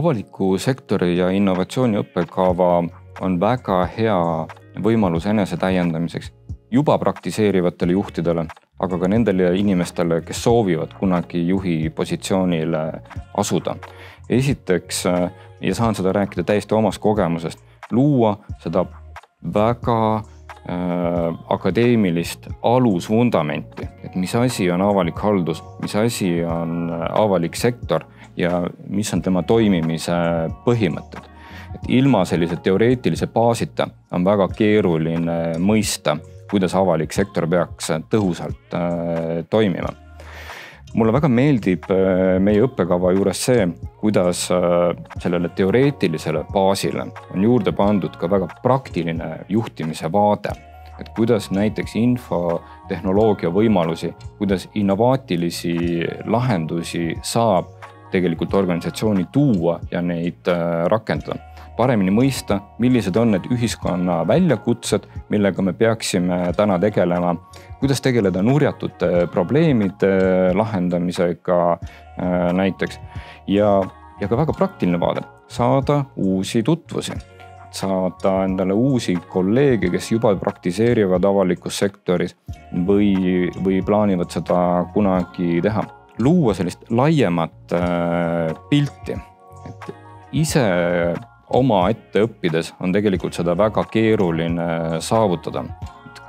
avaliku sektori ja innovatsiooni õppekava on väga hea võimalus enesetäiendamiseks juba praktiseerivatele juhtidele, aga ka nendele inimestele, kes soovivad kunagi juhi positsioonile asuda. esiteks ja saan seda rääkida täiesti omast kogemusest, luua seda väga äh, akadeemilist alusvundamenti, et mis asi on avalik haldus, mis asi on avalik sektor ja mis on tema toimimise põhimõtted. et ilma sellise teoreetilise baasita on väga keeruline mõista, kuidas avalik sektor peaks tõhusalt äh, toimima mulle väga meeldib äh, meie õppekava juures see, kuidas äh, sellele teoreetilisele baasile on juurde pandud ka väga praktiline juhtimise vaade. Et kuidas näiteks infotehnoloogia võimalusi, kuidas innovaatilisi lahendusi saab tegelikult organisatsiooni tuua ja neid äh, rakendada. Paremini mõista, millised on need ühiskonna väljakutsed, millega me peaksime täna tegelema. kuidas tegeleda nurjatute probleemide lahendamisega äh, näiteks. Ja, ja ka väga praktiline vaade, saada uusi tutvusi saada endale uusi kolleege, kes juba praktiseerivad avalikus sektoris või, või plaanivad seda kunagi teha. luua sellist laiemat äh, pilti, et ise omaette õppides on tegelikult seda väga keeruline saavutada.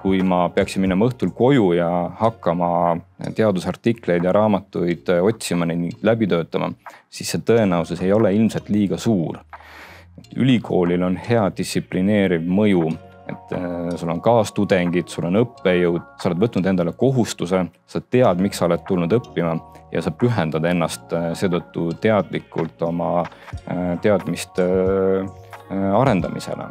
kui ma peaksin minema õhtul koju ja hakkama teadusartikleid ja raamatuid otsima, neid läbi töötama, siis see tõenäosus ei ole ilmselt liiga suur. Ülikoolil on hea distsiplineeriv mõju et äh, sul on kaastudengid, sul on õppejõud, sa oled võtnud endale kohustuse, sa tead, miks sa oled tulnud õppima ja sa pühendad ennast äh, seetõttu teadlikult oma äh, teadmiste arendamisele